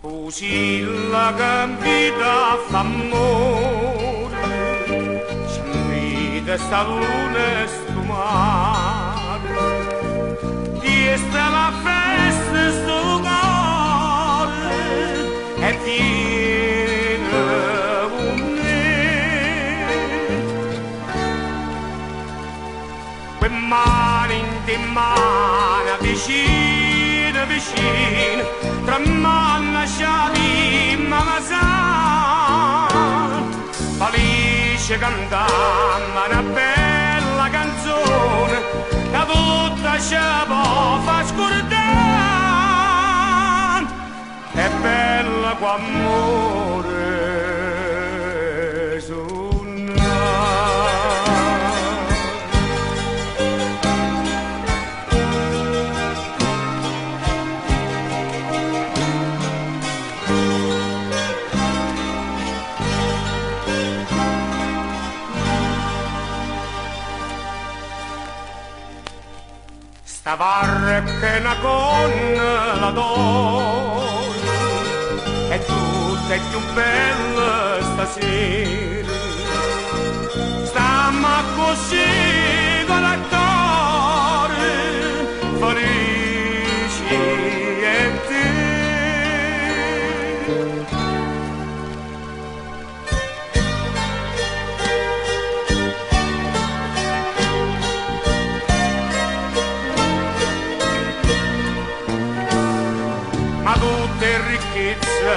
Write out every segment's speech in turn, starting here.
cu silla gambita famore, ci vide sta luna. In te mani vicino vicino, tra mani lasciati mamma sa, felice cantamma una bella canzone, che tutta ci può far scordare, è bella quamore Sta barca è una gonna la donna. È tutta è più bella stasera stamma così con l'attore felici e te tutte ricchezze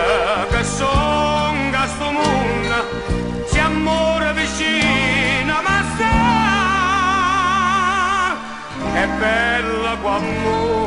che son a sto mondo si amore vicino ma sta. È bella quando